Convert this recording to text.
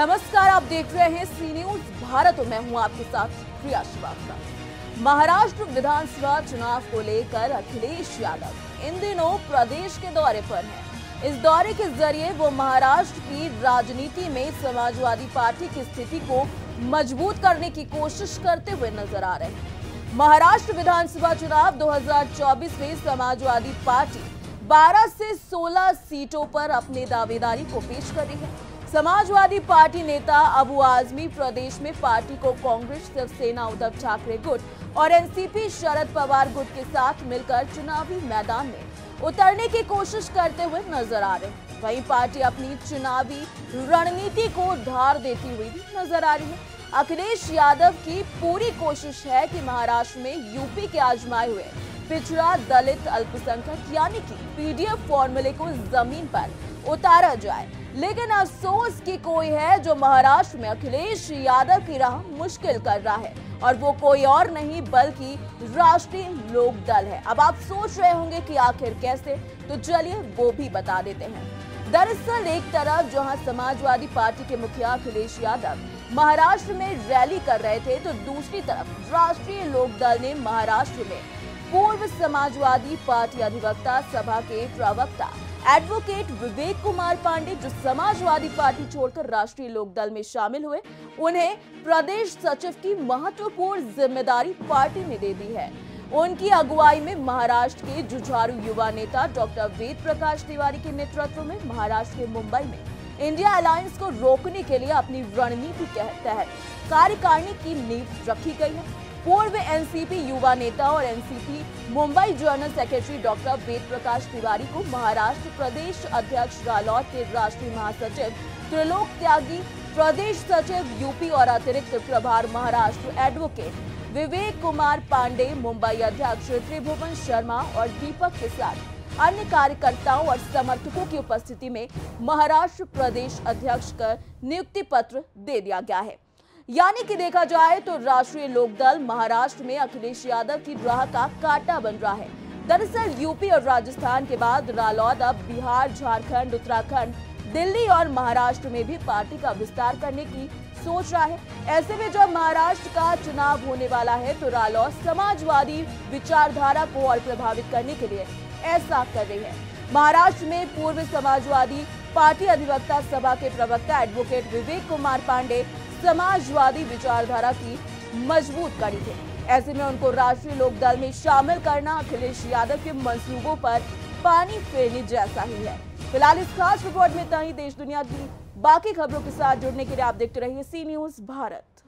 देख रहे हैं सी न्यूज़ भारत और मैं हूँ आपके साथ प्रिया श्रीवास्तव। महाराष्ट्र विधानसभा चुनाव को लेकर अखिलेश यादव इन दिनों प्रदेश के दौरे पर हैं। इस दौरे के ज़रिए वो महाराष्ट्र की राजनीति में समाजवादी पार्टी की स्थिति को मज़बूत करने की कोशिश करते हुए नज़र आ रहे हैं। महाराष्ट्र विधानसभा चुनाव 2024 में समाजवादी पार्टी 12 से 16 सीटों पर अपनी दावेदारी को पेश कर रही है। समाजवादी पार्टी नेता अबू आजमी प्रदेश में पार्टी को कांग्रेस शिवसेना उद्धव ठाकरे गुट और एनसीपी शरद पवार गुट के साथ मिलकर चुनावी मैदान में उतरने की कोशिश करते हुए नज़र आ रहे हैं। वहीं पार्टी अपनी चुनावी रणनीति को धार देती हुई भी नज़र आ रही है। अखिलेश यादव की पूरी कोशिश है कि महाराष्ट्र में यूपी के आजमाए हुए पिछड़ा दलित अल्पसंख्यक, यानी कि पीडीएफ फॉर्मूले को ज़मीन पर उतारा जाए। लेकिन अफसोस की कोई है जो महाराष्ट्र में अखिलेश यादव की राह मुश्किल कर रहा है, और वो कोई और नहीं, बल्कि राष्ट्रीय लोक दल है। अब आप सोच रहे होंगे कि आखिर कैसे? तो चलिए वो भी बता देते हैं। दरअसल एक तरफ़ जहाँ समाजवादी पार्टी के मुखिया अखिलेश यादव महाराष्ट्र में रैली कर रहे थे तो दूसरी तरफ़ राष्ट्रीय लोक दल ने महाराष्ट्र में पूर्व समाजवादी पार्टी अधिवक्ता सभा के प्रवक्ता एडवोकेट विवेक कुमार पांडे, जो समाजवादी पार्टी छोड़कर राष्ट्रीय लोकदल में शामिल हुए, उन्हें प्रदेश सचिव की महत्वपूर्ण ज़िम्मेदारी पार्टी ने दे दी है। उनकी अगुवाई में महाराष्ट्र के जुझारू युवा नेता डॉक्टर वेद प्रकाश तिवारी के नेतृत्व में महाराष्ट्र के मुंबई में इंडिया अलायंस को रोकने के लिए अपनी रणनीति के तहत कार्यकारिणी की नींव रखी गई है। पूर्व एनसीपी युवा नेता और NCP Mumbai general secretary doctor Ved Prakash Tiwari को महाराष्ट्र प्रदेश अध्यक्ष रालौट के राष्ट्रीय महासचिव त्रिलोक त्यागी, प्रदेश सचिव यूपी और अतिरिक्त प्रभार महाराष्ट्र एडवोकेट विवेक कुमार पांडे, मुंबई अध्यक्ष त्रिभुवन शर्मा और दीपक के साथ अन्य कार्यकर्ताओं और समर्थकों की उपस्थिति में महाराष्ट्र प्रदेश अध्यक्ष का नियुक्ति पत्र दे दिया गया है। यानी कि देखा जाए तो राष्ट्रीय लोकदल महाराष्ट्र में अखिलेश यादव की राह का कांटा बन रहा है। दरअसल यूपी और राजस्थान के बाद रालौद, अब बिहार, झारखंड, उत्तराखंड, दिल्ली और महाराष्ट्र में भी पार्टी का विस्तार करने की सोच रहा है। ऐसे में जब महाराष्ट्र का चुनाव होने वाला है तो रालौद समाजवादी विचारधारा को और प्रभावित करने के लिए ऐसा कर रही है। महाराष्ट्र में पूर्व समाजवादी पार्टी अधिवक्ता सभा के प्रवक्ता एडवोकेट विवेक कुमार पांडे समाजवादी विचारधारा की मज़बूत कड़ी थे। ऐसे में उनको राष्ट्रीय लोक दल में शामिल करना अखिलेश यादव के मंसूबों पर पानी फेरने जैसा ही है। फ़िलहाल इस खास रिपोर्ट में तही देश दुनिया की बाकी खबरों के साथ जुड़ने के लिए आप देखते रहिए सी न्यूज़ भारत।